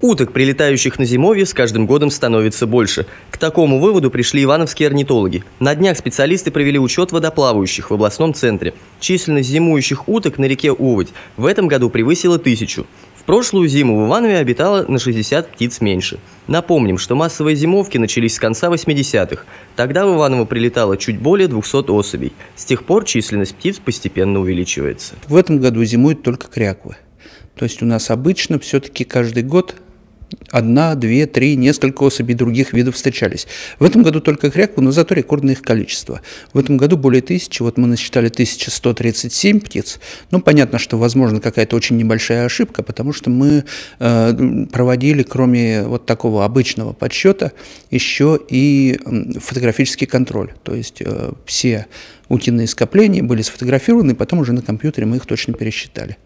Уток, прилетающих на зимовье, с каждым годом становится больше. К такому выводу пришли ивановские орнитологи. На днях специалисты провели учет водоплавающих в областном центре. Численность зимующих уток на реке Уводь в этом году превысила тысячу. В прошлую зиму в Иванове обитало на 60 птиц меньше. Напомним, что массовые зимовки начались с конца 80-х. Тогда в Иваново прилетало чуть более 200 особей. С тех пор численность птиц постепенно увеличивается. В этом году зимуют только кряквы. То есть у нас обычно все-таки каждый год одна, две, три, несколько особей других видов встречались. В этом году только кряквы, но зато рекордное их количество. В этом году более тысячи, вот мы насчитали 1137 птиц. Ну, понятно, что, возможно, какая-то очень небольшая ошибка, потому что мы э, проводили, кроме вот такого обычного подсчета, еще и фотографический контроль. То есть э, все утиные скопления были сфотографированы, потом уже на компьютере мы их точно пересчитали.